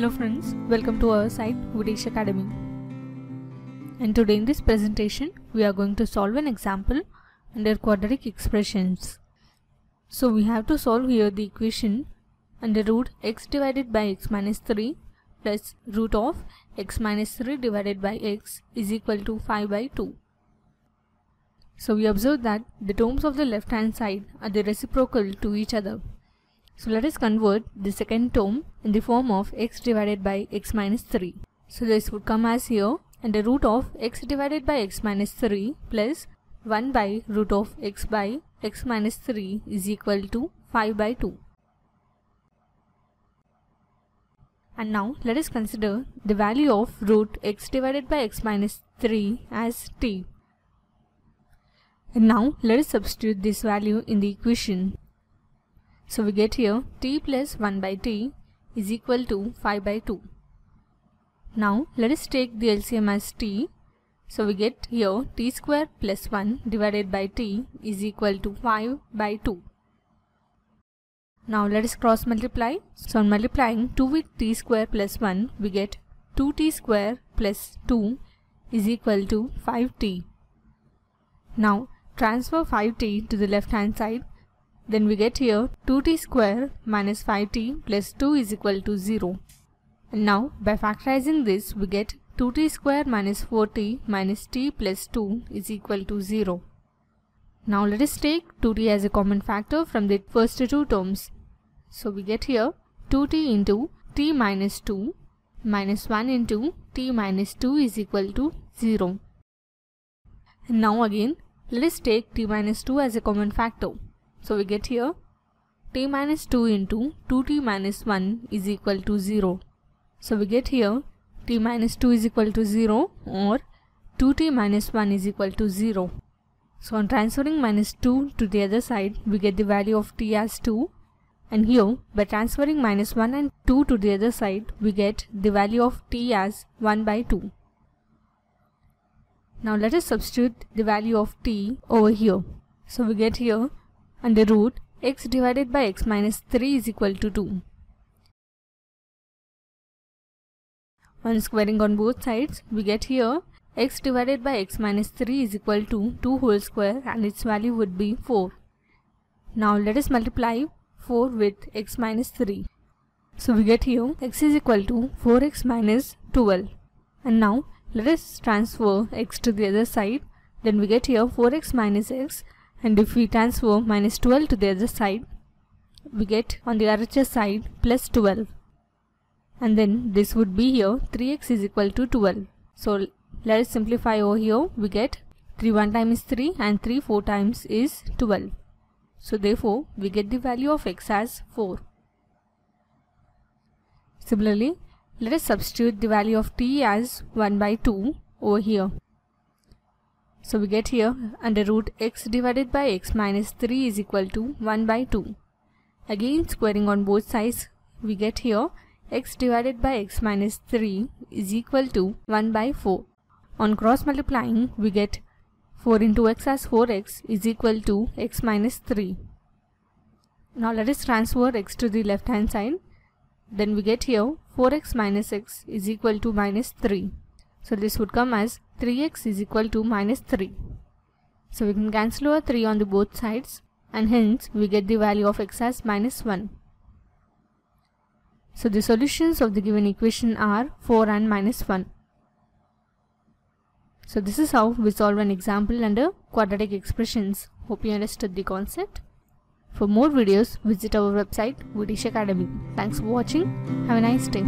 Hello friends, welcome to our site We Teach Academy. And today in this presentation we are going to solve an example under quadratic expressions. So we have to solve here the equation under root x divided by x minus 3 plus root of x minus 3 divided by x is equal to 5 by 2. So we observe that the terms of the left hand side are the reciprocal to each other. So let us convert the second term in the form of x divided by x minus 3. So this would come as here and the root of x divided by x minus 3 plus 1 by root of x by x minus 3 is equal to 5 by 2. And now let us consider the value of root x divided by x minus 3 as t. And now let us substitute this value in the equation so we get here t plus 1 by t is equal to 5 by 2. Now let us take the LCM as t. So we get here t square plus 1 divided by t is equal to 5 by 2. Now let us cross multiply. So on multiplying 2 with t square plus 1 we get 2t square plus 2 is equal to 5t. Now transfer 5t to the left hand side then we get here 2t square minus 5t plus 2 is equal to 0. And now by factorizing this we get 2t square minus 4t minus t plus 2 is equal to 0. Now let us take 2t as a common factor from the first two terms. So we get here 2t into t minus 2 minus 1 into t minus 2 is equal to 0. And now again let us take t minus 2 as a common factor. So we get here t minus 2 into 2t minus 1 is equal to 0. So we get here t minus 2 is equal to 0 or 2t minus 1 is equal to 0. So on transferring minus 2 to the other side, we get the value of t as 2 and here by transferring minus 1 and 2 to the other side, we get the value of t as 1 by 2. Now let us substitute the value of t over here. So we get here under root x divided by x minus 3 is equal to 2. On squaring on both sides, we get here x divided by x minus 3 is equal to 2 whole square and its value would be 4. Now let us multiply 4 with x minus 3. So we get here x is equal to 4x minus 12. And now let us transfer x to the other side. Then we get here 4x minus x and if we transfer minus 12 to the other side we get on the RHS side plus 12 and then this would be here 3x is equal to 12 so let us simplify over here. We get 3 1 time is 3 and 3 4 times is 12 so therefore we get the value of x as 4 similarly let us substitute the value of t as 1 by 2 over here so we get here under root x divided by x minus 3 is equal to 1 by 2. Again squaring on both sides we get here x divided by x minus 3 is equal to 1 by 4. On cross multiplying we get 4 into x as 4x is equal to x minus 3. Now let us transfer x to the left hand side. Then we get here 4x minus x is equal to minus 3. So this would come as 3x is equal to minus 3. So we can cancel our 3 on the both sides and hence we get the value of x as minus 1. So the solutions of the given equation are 4 and minus 1. So this is how we solve an example under quadratic expressions. Hope you understood the concept. For more videos, visit our website We Teach Academy. Thanks for watching. Have a nice day.